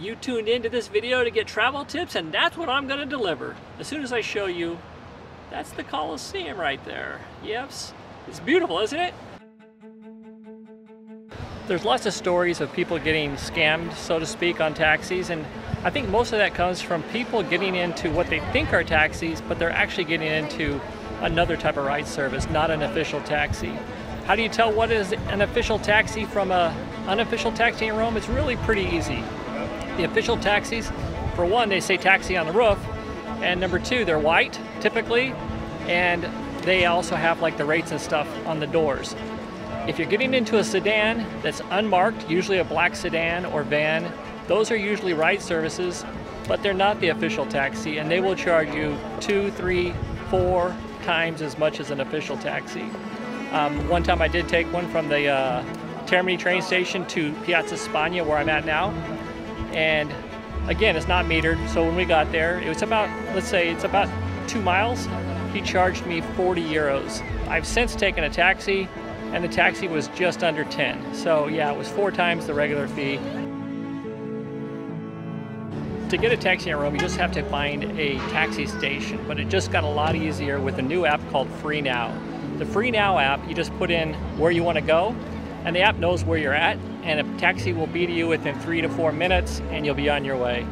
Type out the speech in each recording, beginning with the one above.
You tuned into this video to get travel tips and that's what I'm gonna deliver. As soon as I show you, that's the Colosseum right there. Yes, it's beautiful, isn't it? There's lots of stories of people getting scammed, so to speak, on taxis, and I think most of that comes from people getting into what they think are taxis, but they're actually getting into another type of ride service, not an official taxi. How do you tell what is an official taxi from a unofficial taxi in Rome? It's really pretty easy. The official taxis, for one, they say taxi on the roof, and number two, they're white typically, and they also have like the rates and stuff on the doors. If you're getting into a sedan that's unmarked, usually a black sedan or van, those are usually ride services, but they're not the official taxi, and they will charge you two, three, four times as much as an official taxi. Um, one time I did take one from the uh, Termini train station to Piazza Spagna, where I'm at now, and again, it's not metered, so when we got there, it was about, let's say, it's about two miles. He charged me 40 euros. I've since taken a taxi, and the taxi was just under 10. So yeah, it was four times the regular fee. To get a taxi in Rome, you just have to find a taxi station, but it just got a lot easier with a new app called Free Now. The Free Now app, you just put in where you want to go, and the app knows where you're at, and a taxi will be to you within three to four minutes, and you'll be on your way.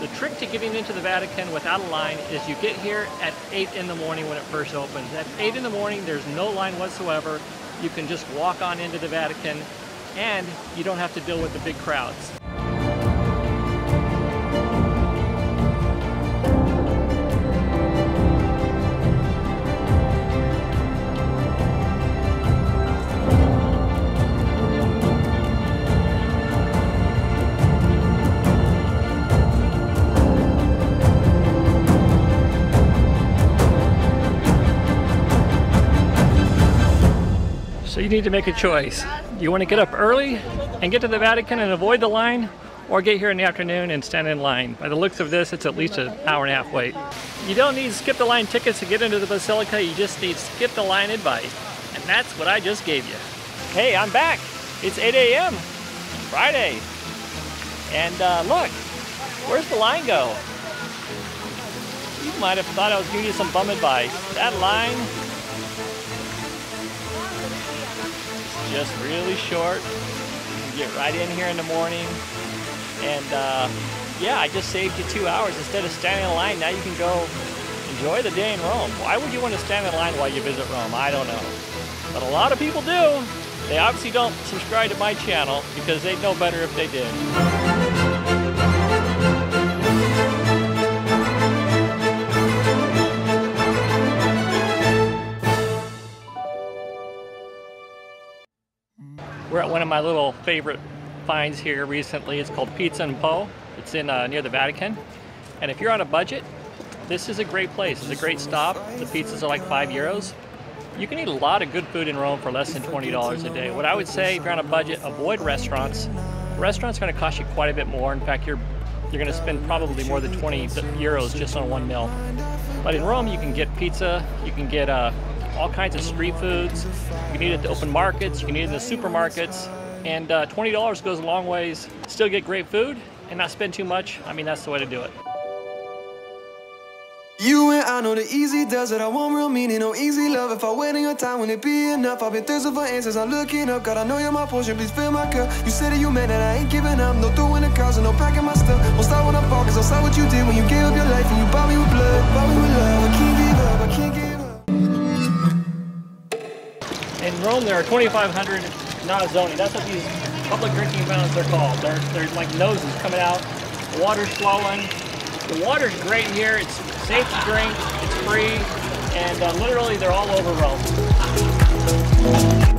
The trick to getting into the Vatican without a line is you get here at 8 in the morning when it first opens. At 8 in the morning, there's no line whatsoever. You can just walk on into the Vatican and you don't have to deal with the big crowds. So you need to make a choice. You want to get up early and get to the Vatican and avoid the line, or get here in the afternoon and stand in line. By the looks of this, it's at least an hour and a half wait. You don't need skip the line tickets to get into the Basilica, you just need skip the line advice. And that's what I just gave you. Hey, I'm back. It's 8 a.m. Friday. And uh, look, where's the line go? You might have thought I was giving you some bum advice. That line just really short. Get right in here in the morning. And uh, yeah, I just saved you two hours. Instead of standing in line, now you can go enjoy the day in Rome. Why would you want to stand in line while you visit Rome? I don't know. But a lot of people do. They obviously don't subscribe to my channel because they'd know better if they did. My little favorite finds here recently. It's called Pizza and Po. It's in uh, near the Vatican. And if you're on a budget, this is a great place. It's a great stop. The pizzas are like five euros. You can eat a lot of good food in Rome for less than $20 a day. What I would say, if you're on a budget, avoid restaurants. Restaurants are going to cost you quite a bit more. In fact, you're you're going to spend probably more than 20 euros just on one meal. But in Rome, you can get pizza, you can get uh, all kinds of street foods. You can eat at the open markets, you can eat in the supermarkets, and uh, $20 goes a long ways. Still get great food and not spend too much. I mean, that's the way to do it. You and I know the easy does it. I want real meaning, no easy love. If I wait in your time, will it be enough? I've been thirsting for answers. I'm looking up. God, I know you're my portion. Please fill my cup. You said that you meant that I ain't giving up. No throwing the cards and no packing my stuff. Won't stop when I fall, cause I'll stop what you did when you gave up your life and you bought me with blood. Bought me with love. I can't give up. I can't give up. In Rome, there are 2,500 nasoni. That's what these public drinking fountains are called. They're, they're like noses coming out. The water's flowing. The water's great here. It's safe to drink. It's free. And uh, literally, they're all over Rome.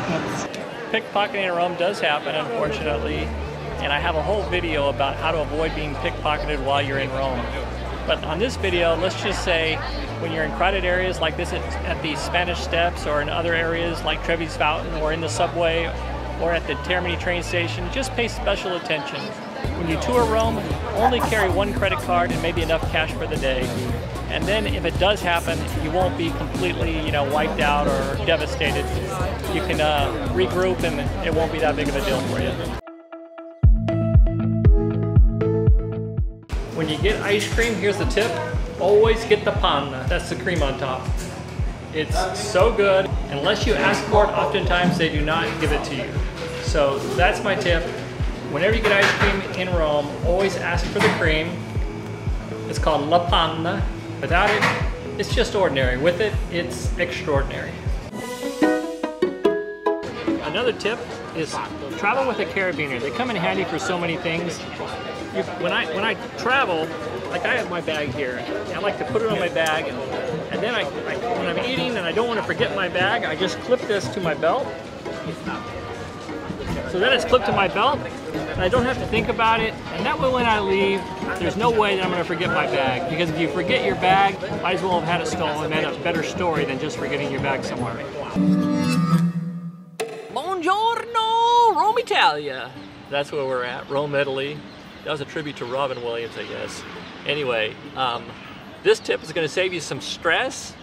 Pickpockets. Pickpocketing in Rome does happen, unfortunately. and I have a whole video about how to avoid being pickpocketed while you're in Rome. But on this video, let's just say when you're in crowded areas like this at the Spanish Steps or in other areas like Trevi's Fountain or in the subway or at the Termini train station, just pay special attention. When you tour Rome, only carry one credit card and maybe enough cash for the day. And then if it does happen, you won't be completely, you know, wiped out or devastated. You can uh, regroup and it won't be that big of a deal for you. When you get ice cream, here's the tip. Always get the panna. That's the cream on top. It's so good. Unless you ask for it, oftentimes they do not give it to you. So that's my tip. Whenever you get ice cream in Rome, always ask for the cream. It's called La Panna. Without it, it's just ordinary. With it, it's extraordinary. Another tip is travel with a carabiner. They come in handy for so many things. You, when I when I travel, like I have my bag here, I like to put it on my bag, and, and then I, I, when I'm eating and I don't want to forget my bag, I just clip this to my belt. So then it's clipped to my belt, and I don't have to think about it. And that way when I leave, there's no way that I'm going to forget my bag. Because if you forget your bag, might as well have had it stolen and a better story than just forgetting your bag somewhere. Rome, Italia. That's where we're at, Rome, Italy. That was a tribute to Robin Williams, I guess. Anyway, um, this tip is going to save you some stress,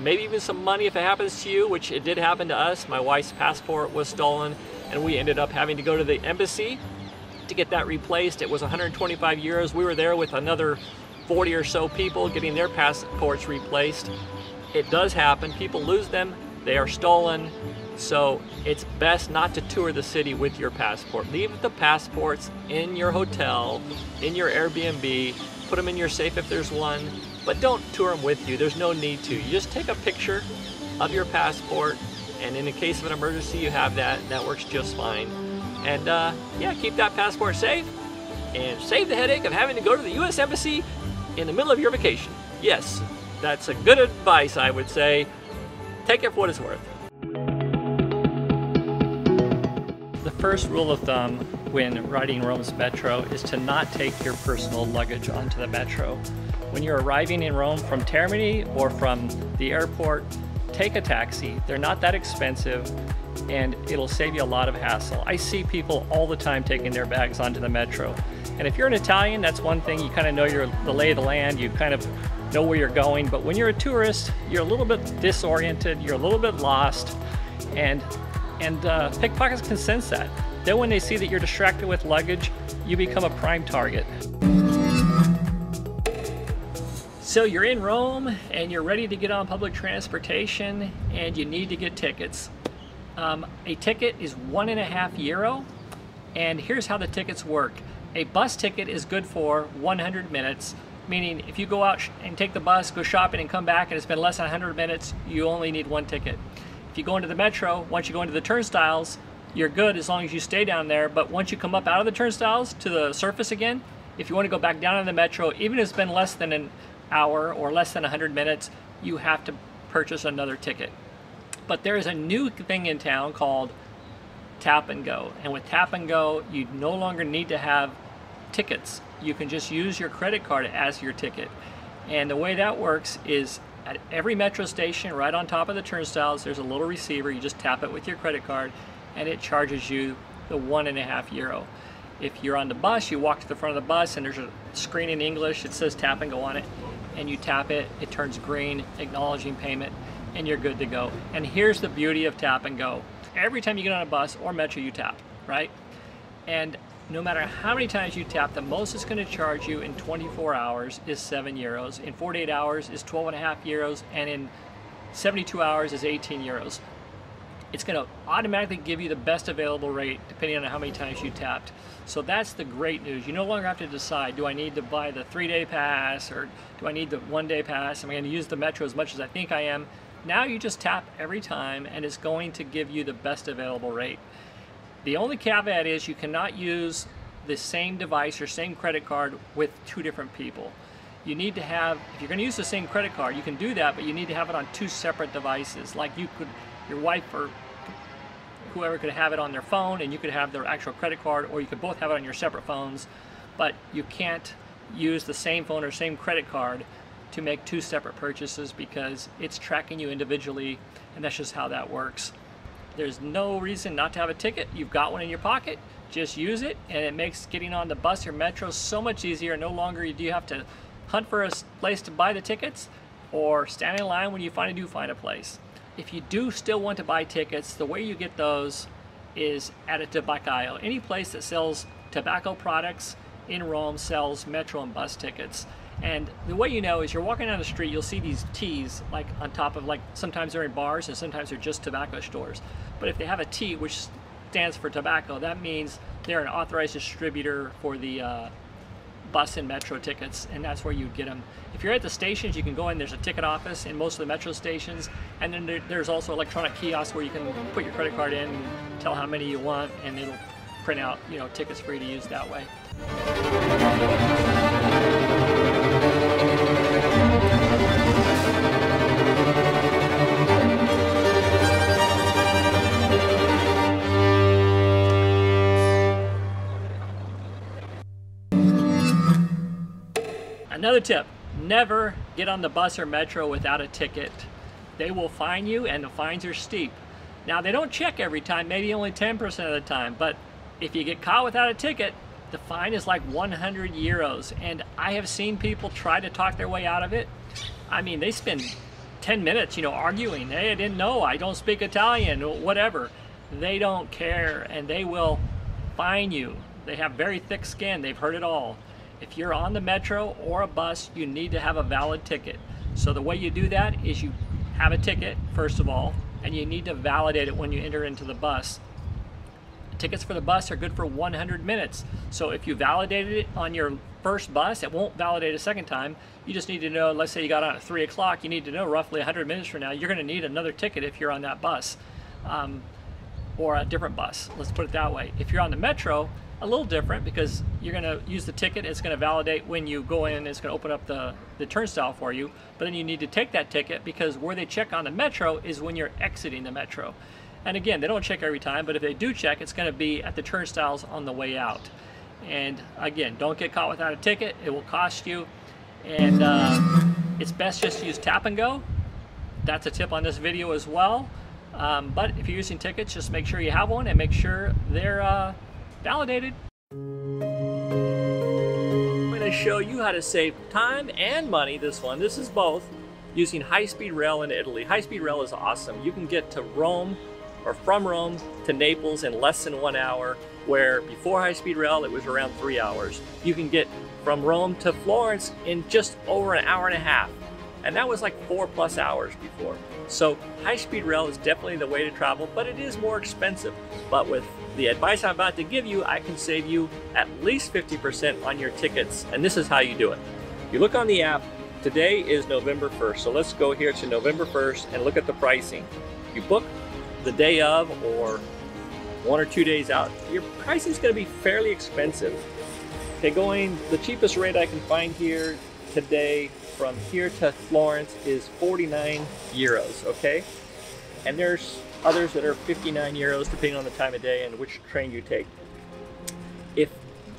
maybe even some money if it happens to you, which it did happen to us. My wife's passport was stolen and we ended up having to go to the embassy to get that replaced. It was 125 euros. We were there with another 40 or so people getting their passports replaced. It does happen. People lose them. They are stolen. So it's best not to tour the city with your passport. Leave the passports in your hotel, in your Airbnb, put them in your safe if there's one, but don't tour them with you. There's no need to. You just take a picture of your passport, and in the case of an emergency, you have that. That works just fine. And uh, yeah, keep that passport safe and save the headache of having to go to the U.S. Embassy in the middle of your vacation. Yes, that's a good advice, I would say. Take it for what it's worth. First rule of thumb when riding Rome's metro is to not take your personal luggage onto the metro. When you're arriving in Rome from Termini or from the airport, take a taxi. They're not that expensive and it'll save you a lot of hassle. I see people all the time taking their bags onto the metro. And if you're an Italian, that's one thing, you kind of know your, the lay of the land, you kind of know where you're going. But when you're a tourist, you're a little bit disoriented, you're a little bit lost, and, and uh, pickpockets can sense that. Then when they see that you're distracted with luggage, you become a prime target. So you're in Rome and you're ready to get on public transportation and you need to get tickets. Um, a ticket is one and a half euro, and here's how the tickets work. A bus ticket is good for 100 minutes, meaning if you go out and take the bus, go shopping and come back and it's been less than 100 minutes, you only need one ticket. If you go into the metro, once you go into the turnstiles, you're good as long as you stay down there, but once you come up out of the turnstiles to the surface again, if you want to go back down in the metro, even if it's been less than an hour or less than 100 minutes, you have to purchase another ticket. But there's a new thing in town called Tap and Go. And with Tap and Go, you no longer need to have tickets. You can just use your credit card as your ticket. And the way that works is at every metro station, right on top of the turnstiles, there's a little receiver. You just tap it with your credit card and it charges you the one and a half euro. If you're on the bus, you walk to the front of the bus and there's a screen in English. It says tap and go on it. And you tap it, it turns green, acknowledging payment and you're good to go. And here's the beauty of tap and go. Every time you get on a bus or metro, you tap, right? And no matter how many times you tap, the most it's going to charge you in 24 hours is 7 euros. In 48 hours is 12 and a half euros. And in 72 hours is 18 euros. It's going to automatically give you the best available rate depending on how many times you tapped. So that's the great news. You no longer have to decide, do I need to buy the three-day pass or do I need the one-day pass? Am I going to use the metro as much as I think I am? Now you just tap every time and it's going to give you the best available rate. The only caveat is you cannot use the same device or same credit card with two different people. You need to have, if you're going to use the same credit card, you can do that, but you need to have it on two separate devices. Like you could, your wife or whoever could have it on their phone and you could have their actual credit card or you could both have it on your separate phones, but you can't use the same phone or same credit card to make two separate purchases because it's tracking you individually and that's just how that works. There's no reason not to have a ticket. You've got one in your pocket, just use it and it makes getting on the bus or metro so much easier. No longer do you have to hunt for a place to buy the tickets or stand in line when you finally do find a place. If you do still want to buy tickets, the way you get those is at a tabaccaio. Any place that sells tobacco products in Rome sells metro and bus tickets. And the way you know is you're walking down the street, you'll see these T's like on top of like, sometimes they're in bars and sometimes they're just tobacco stores. But if they have a T, which stands for tobacco, that means they're an authorized distributor for the uh, bus and metro tickets, and that's where you'd get them. If you're at the stations, you can go in, there's a ticket office in most of the metro stations, and then there, there's also electronic kiosks where you can put your credit card in, and tell how many you want, and it'll print out you know tickets for you to use that way. Another tip, never get on the bus or metro without a ticket. They will fine you and the fines are steep. Now they don't check every time, maybe only 10% of the time, but if you get caught without a ticket, the fine is like 100 euros. And I have seen people try to talk their way out of it. I mean, they spend 10 minutes, you know, arguing. Hey, I didn't know, I don't speak Italian, whatever. They don't care and they will fine you. They have very thick skin, they've heard it all. If you're on the metro or a bus, you need to have a valid ticket. So the way you do that is you have a ticket, first of all, and you need to validate it when you enter into the bus. Tickets for the bus are good for 100 minutes. So if you validated it on your first bus, it won't validate a second time. You just need to know, let's say you got on at 3 o'clock, you need to know roughly 100 minutes from now, you're going to need another ticket if you're on that bus. Um, or a different bus, let's put it that way. If you're on the metro, a little different because you're going to use the ticket. It's going to validate when you go in. It's going to open up the, the turnstile for you. But then you need to take that ticket because where they check on the metro is when you're exiting the metro. And again, they don't check every time, but if they do check, it's going to be at the turnstiles on the way out. And again, don't get caught without a ticket. It will cost you. And uh, it's best just to use tap and go. That's a tip on this video as well. Um, but if you're using tickets, just make sure you have one and make sure they're uh, Validated. I'm going to show you how to save time and money this one. This is both using high-speed rail in Italy. High-speed rail is awesome. You can get to Rome or from Rome to Naples in less than one hour, where before high-speed rail it was around three hours. You can get from Rome to Florence in just over an hour and a half. And that was like four plus hours before. So high-speed rail is definitely the way to travel, but it is more expensive. But with the advice I'm about to give you, I can save you at least 50% on your tickets. And this is how you do it. You look on the app, today is November 1st. So let's go here to November 1st and look at the pricing. You book the day of or one or two days out, your pricing is going to be fairly expensive. Okay, going, the cheapest rate I can find here today from here to Florence is 49 euros, okay? And there's others that are 59 euros depending on the time of day and which train you take. If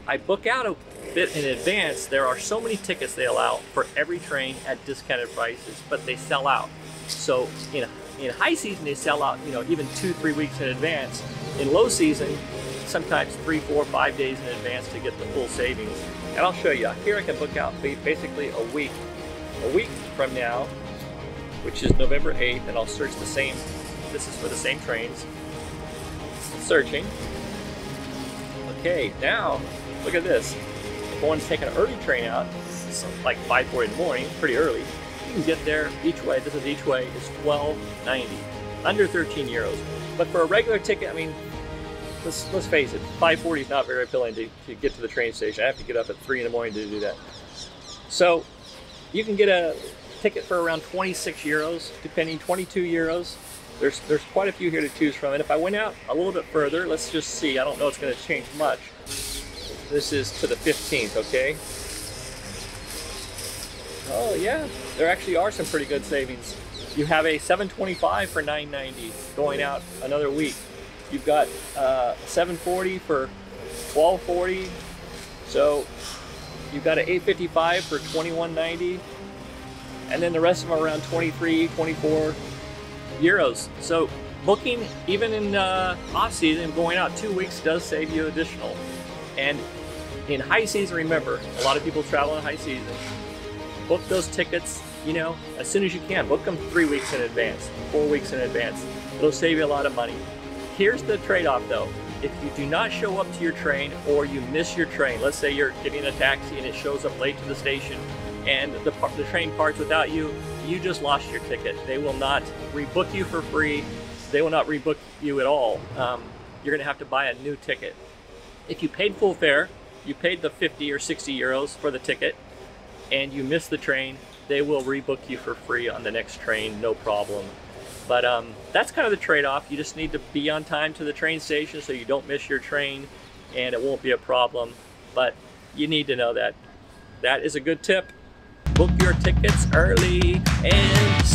I book out a bit in advance, there are so many tickets they allow for every train at discounted prices, but they sell out. So in, in high season, they sell out, you know, even two, three weeks in advance. In low season, sometimes three, four, five days in advance to get the full savings. And I'll show you. Here I can book out basically a week. A week from now, which is November 8th, and I'll search the same this is for the same trains. Searching. Okay, now, look at this. If to take an early train out, like 5.40 in the morning, pretty early, you can get there each way. This is each way is 12.90, under 13 euros. But for a regular ticket, I mean, let's let's face it, 5.40 is not very appealing to, to get to the train station. I have to get up at 3 in the morning to do that. So you can get a ticket for around 26 euros, depending 22 euros there's, there's quite a few here to choose from. And if I went out a little bit further, let's just see. I don't know it's going to change much. This is to the 15th, okay? Oh yeah, there actually are some pretty good savings. You have a 725 for 990 going out another week. You've got uh, 740 for 1240. So you've got an 855 for 2190. And then the rest of them are around 23, 24 euros. So booking, even in uh, off season, going out two weeks does save you additional. And in high season, remember, a lot of people travel in high season. Book those tickets, you know, as soon as you can. Book them three weeks in advance, four weeks in advance. It'll save you a lot of money. Here's the trade-off though. If you do not show up to your train or you miss your train, let's say you're getting a taxi and it shows up late to the station and the, the train parts without you, you just lost your ticket. They will not rebook you for free. They will not rebook you at all. Um, you're going to have to buy a new ticket. If you paid full fare, you paid the 50 or 60 euros for the ticket, and you miss the train, they will rebook you for free on the next train, no problem. But um, that's kind of the trade-off. You just need to be on time to the train station so you don't miss your train, and it won't be a problem. But you need to know that. That is a good tip. Book your tickets early and